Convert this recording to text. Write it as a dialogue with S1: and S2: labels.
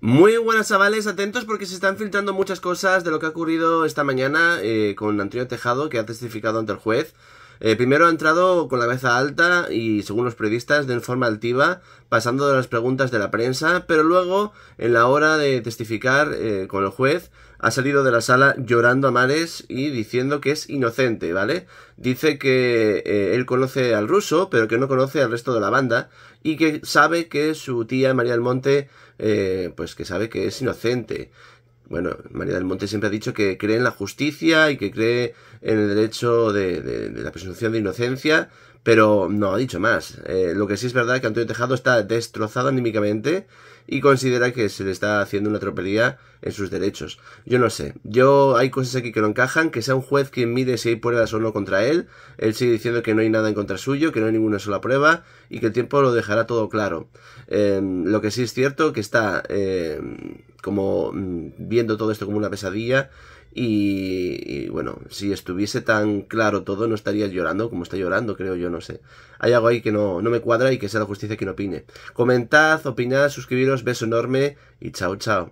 S1: Muy buenas chavales, atentos porque se están filtrando muchas cosas de lo que ha ocurrido esta mañana eh, con Antonio Tejado, que ha testificado ante el juez. Eh, primero ha entrado con la cabeza alta y, según los periodistas, de forma altiva, pasando de las preguntas de la prensa, pero luego, en la hora de testificar eh, con el juez, ha salido de la sala llorando a mares y diciendo que es inocente, ¿vale? Dice que él conoce al ruso, pero que no conoce al resto de la banda y que sabe que su tía María del Monte eh, pues que sabe que es inocente. Bueno, María del Monte siempre ha dicho que cree en la justicia y que cree en el derecho de, la presunción de inocencia, pero no ha dicho más. Eh, lo que sí es verdad es que Antonio Tejado está destrozado anímicamente y considera que se le está haciendo una tropelía en sus derechos. Yo no sé, yo hay cosas aquí que no encajan, que sea un juez quien mide si hay pruebas o no contra él, él sigue diciendo que no hay nada en contra suyo, que no hay ninguna sola prueba y que el tiempo lo dejará todo claro. Em, lo que sí es cierto que está em, como mm, viendo todo esto como una pesadilla y, bueno, si estuviese tan claro todo, no estaría llorando como está llorando, creo yo, no sé. Hay algo ahí que no, no me cuadra y que sea la justicia quien opine. Comentad, opinad, suscribiros, beso enorme y chao, chao.